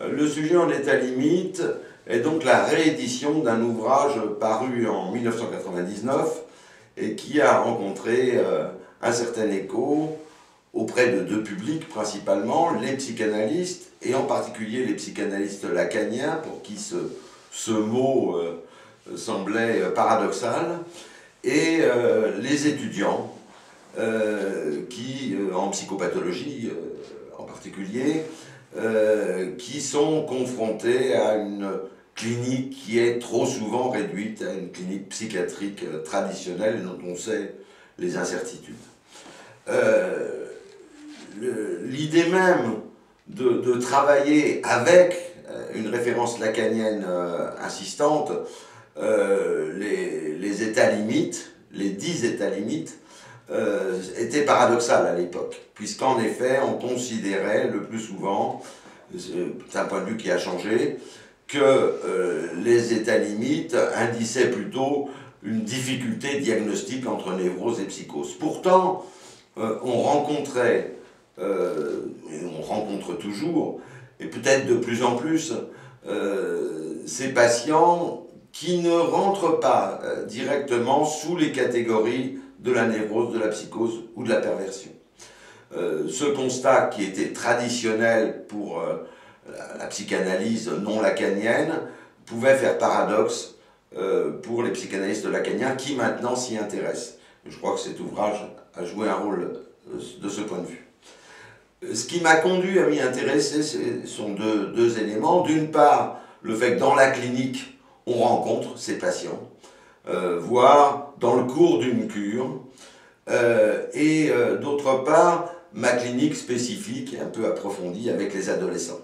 Le sujet en état limite est donc la réédition d'un ouvrage paru en 1999 et qui a rencontré euh, un certain écho auprès de deux publics principalement, les psychanalystes et en particulier les psychanalystes lacaniens pour qui ce, ce mot euh, semblait paradoxal, et euh, les étudiants qui, en psychopathologie en particulier, qui sont confrontés à une clinique qui est trop souvent réduite à une clinique psychiatrique euh, traditionnelle dont on sait les incertitudes. Euh, l'idée même de, travailler avec euh, une référence lacanienne insistante, les, états limites, les dix états limites, était paradoxale à l'époque, puisqu'en effet on considérait le plus souvent, c'est un point de vue qui a changé, que euh, les états limites indiquaient plutôt une difficulté diagnostique entre névrose et psychose. Pourtant, euh, on rencontrait, euh, et on rencontre toujours, et peut-être de plus en plus, ces patients qui ne rentrent pas directement sous les catégories de la névrose, de la psychose ou de la perversion. ce constat qui était traditionnel pour la, psychanalyse non lacanienne pouvait faire paradoxe euh, pour les psychanalystes lacaniens qui maintenant s'y intéressent. Je crois que cet ouvrage a joué un rôle euh, de ce point de vue. Ce qui m'a conduit à m'y intéresser ce sont deux éléments. D'une part, le fait que dans la clinique, on rencontre ces patients, euh, voire dans le cours d'une cure, et d'autre part, ma clinique spécifique un peu approfondie avec les adolescents.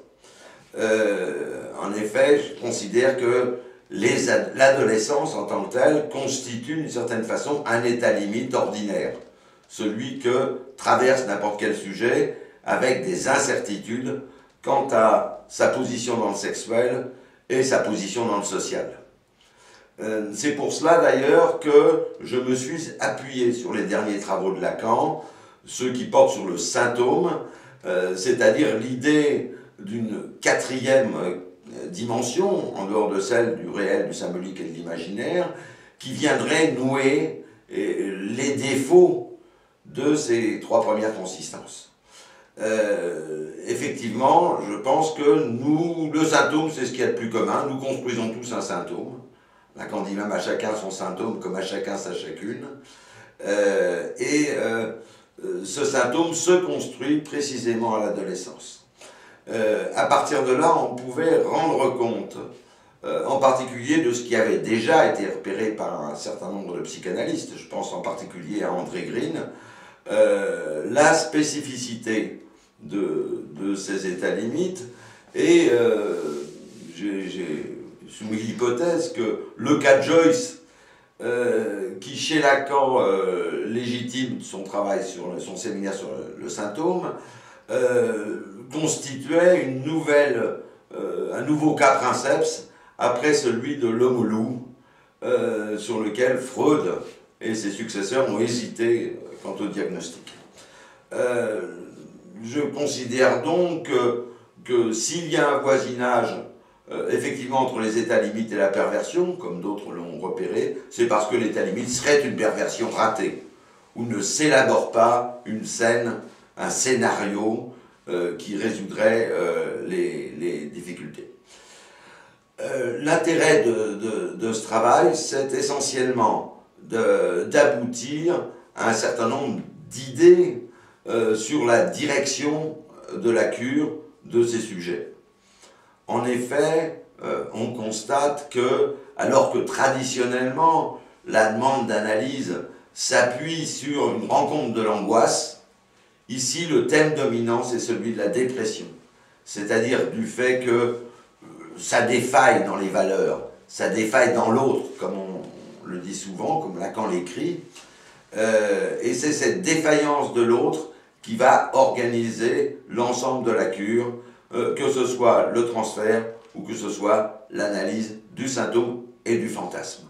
Euh, en effet, je considère que l'adolescence en tant que telle constitue d'une certaine façon un état limite ordinaire, celui que traverse n'importe quel sujet avec des incertitudes quant à sa position dans le sexuel et sa position dans le social. Euh, c'est pour cela d'ailleurs que je me suis appuyé sur les derniers travaux de Lacan, ceux qui portent sur le symptôme, euh, c'est-à-dire l'idée d'une quatrième euh, dimension, en dehors de celle du réel, du symbolique et de l'imaginaire, qui viendrait nouer les défauts de ces trois premières consistances. Euh, effectivement, je pense que nous, le symptôme, c'est ce qui est le plus commun. Nous construisons tous un symptôme. Lacan dit même à chacun son symptôme, comme à chacun sa chacune. et ce symptôme se construit précisément à l'adolescence. Euh, à partir de là, on pouvait rendre compte, euh, en particulier de ce qui avait déjà été repéré par un certain nombre de psychanalystes, je pense en particulier à André Green, euh, la spécificité de, de, ces états limites, et j'ai soumis l'hypothèse que le cas Joyce, qui chez Lacan légitime son travail sur son séminaire sur le, symptôme, constituait une nouvelle, euh, un nouveau cas princeps après celui de l'homme loup, euh, sur lequel Freud et ses successeurs ont hésité quant au diagnostic. Euh, je considère donc que, s'il y a un voisinage effectivement entre les états limites et la perversion, comme d'autres l'ont repéré, c'est parce que l'état limite serait une perversion ratée, ou ne s'élabore pas une scène, un scénario euh, qui résoudrait euh, les, difficultés. Euh, l'intérêt de, ce travail, c'est essentiellement d'aboutir à un certain nombre d'idées sur la direction de la cure de ces sujets. En effet, on constate que, alors que traditionnellement, la demande d'analyse s'appuie sur une rencontre de l'angoisse, Ici, le thème dominant, c'est celui de la dépression, c'est-à-dire du fait que euh, ça défaille dans les valeurs, ça défaille dans l'autre, comme on le dit souvent, comme Lacan l'écrit, euh, et c'est cette défaillance de l'autre qui va organiser l'ensemble de la cure, euh, que ce soit le transfert ou que ce soit l'analyse du symptôme et du fantasme.